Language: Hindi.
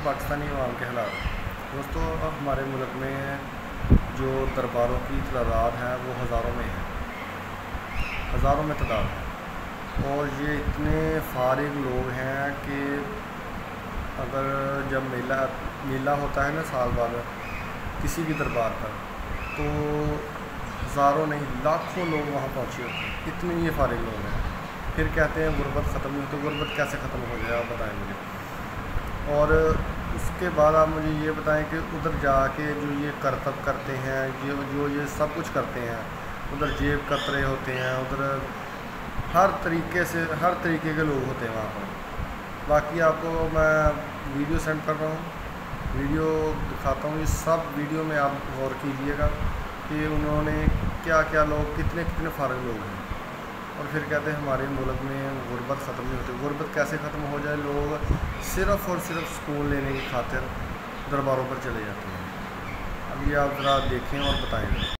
पाकिस्तानी अवाम के हालात दोस्तों, अब हमारे मुल्क में जो दरबारों की तादाद है, वो हज़ारों में है। हज़ारों में तादाद है। और ये इतने फारिग लोग हैं कि अगर जब मेला मेला होता है ना साल बाद किसी भी दरबार पर तो हज़ारों नहीं, लाखों लोग वहाँ पहुँचे होते हैं। इतने ये फारिग लोग हैं। फिर कहते हैं, गुर्बत ख़त्म नहीं होती गुर्बत कैसे ख़त्म हो जाए आप बताएँ मुझे और उसके बाद आप मुझे ये बताएँ कि उधर जाके जो ये करतब करते हैं, जो जो ये सब कुछ करते हैं, उधर जेब कतरे होते हैं, उधर हर तरीके से, हर तरीके के लोग होते हैं वहाँ पर। बाकी आपको मैं वीडियो सेंड कर रहा हूँ। वीडियो दिखाता हूँ, ये सब वीडियो में आप गौर कीजिएगा कि उन्होंने क्या क्या लोग कितने कितने फ़ारग लोग हैं। फिर कहते हैं हमारे मुल्क में गुर्बत ख़त्म नहीं होती। गुरबत कैसे ख़त्म हो जाए? लोग सिर्फ़ और सिर्फ़ सुकून लेने की खातिर दरबारों पर चले जाते हैं। अब ये आप ज़रा देखें और बताएँ।